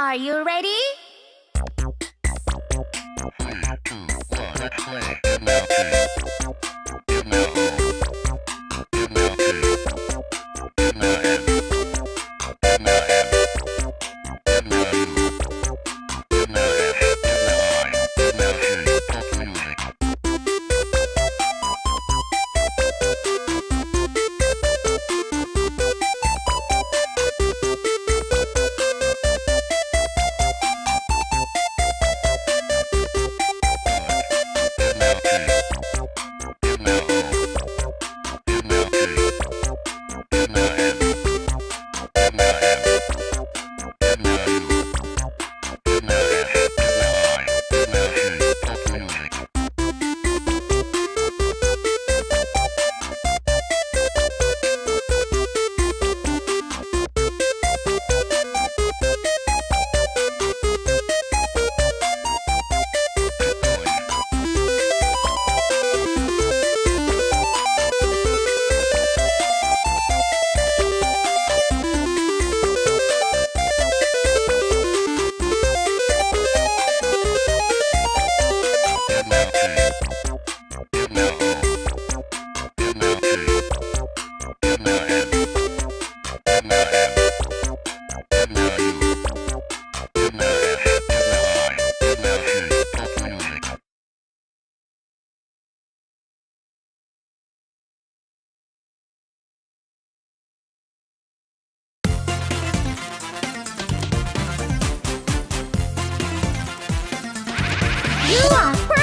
Are you ready? You are